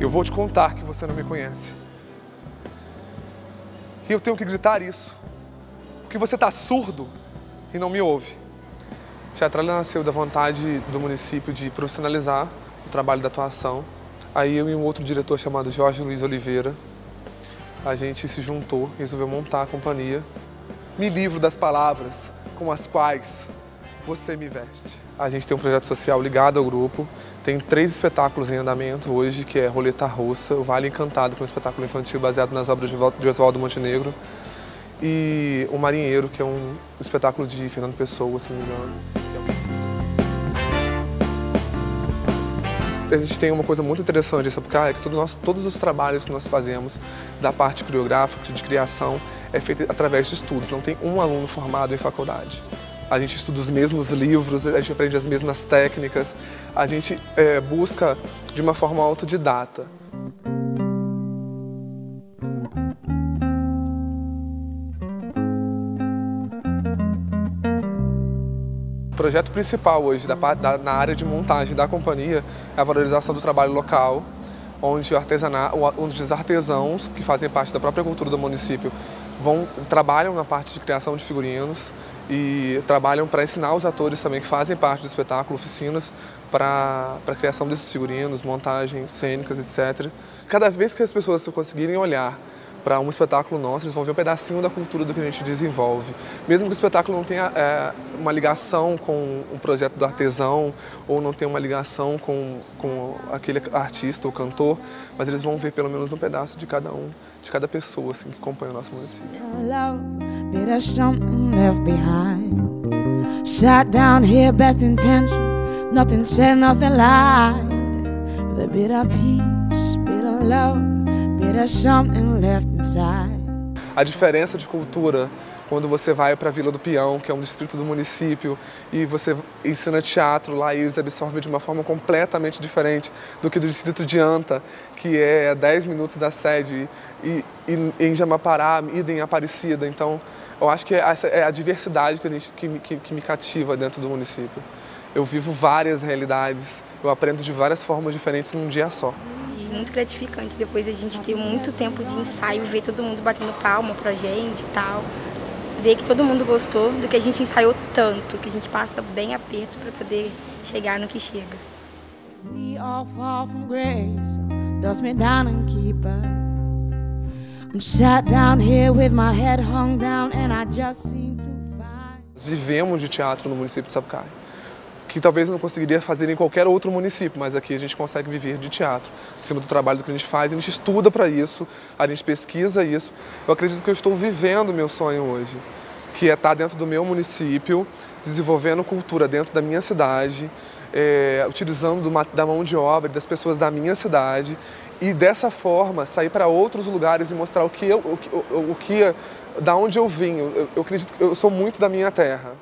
Eu vou te contar que você não me conhece. E eu tenho que gritar isso. Porque você está surdo e não me ouve. Teatralha nasceu da vontade do município de profissionalizar o trabalho da atuação. Aí eu e um outro diretor chamado Jorge Luiz Oliveira, a gente se juntou e resolveu montar a companhia. Me livro das palavras com as quais você me veste. A gente tem um projeto social ligado ao grupo. Tem três espetáculos em andamento hoje, que é Roleta Russa, o Vale Encantado, que é um espetáculo infantil baseado nas obras de Oswaldo Montenegro, e O Marinheiro, que é um espetáculo de Fernando Pessoa, se não me engano. A gente tem uma coisa muito interessante em Sapucaia, é que nós, todos os trabalhos que nós fazemos da parte coreográfica, de criação, é feito através de estudos. Não tem um aluno formado em faculdade. A gente estuda os mesmos livros, a gente aprende as mesmas técnicas, a gente é, busca de uma forma autodidata. O projeto principal hoje da, da, na área de montagem da companhia é a valorização do trabalho local, onde, onde os artesãos que fazem parte da própria cultura do município vão, trabalham na parte de criação de figurinos e trabalham para ensinar os atores também que fazem parte do espetáculo, oficinas para a criação desses figurinos, montagens cênicas, etc. Cada vez que as pessoas conseguirem olhar para um espetáculo nosso, eles vão ver um pedacinho da cultura do que a gente desenvolve. Mesmo que o espetáculo não tenha é, uma ligação com um projeto do artesão ou não tenha uma ligação com, com aquele artista ou cantor, mas eles vão ver pelo menos um pedaço de cada um, de cada pessoa assim, que acompanha o nosso município. Down here, best intention, nothing said, nothing lied. Of peace, love. A diferença de cultura quando você vai para a Vila do Peão, que é um distrito do município, e você ensina teatro lá e eles absorvem de uma forma completamente diferente do que do distrito de Anta, que é a 10 minutos da sede, e, e em Jamapará, idem Aparecida. Então, eu acho que essa é a diversidade que, a gente, que, que, que me cativa dentro do município. Eu vivo várias realidades, eu aprendo de várias formas diferentes num dia só muito gratificante depois a gente ter muito tempo de ensaio, ver todo mundo batendo palma pra gente e tal. Ver que todo mundo gostou do que a gente ensaiou tanto, que a gente passa bem aperto para poder chegar no que chega. We all fall from grace, dust me down and keep I'm sat down here with my head hung down and I just seem to find... Vivemos de teatro no município de Sapucaí que talvez não conseguiria fazer em qualquer outro município, mas aqui a gente consegue viver de teatro. Em cima do trabalho que a gente faz, a gente estuda para isso, a gente pesquisa isso. Eu acredito que eu estou vivendo meu sonho hoje, que é estar dentro do meu município, desenvolvendo cultura dentro da minha cidade, é, utilizando da mão de obra das pessoas da minha cidade e dessa forma sair para outros lugares e mostrar o que eu, o, o, o que da onde eu vim. Eu, eu acredito que eu sou muito da minha terra.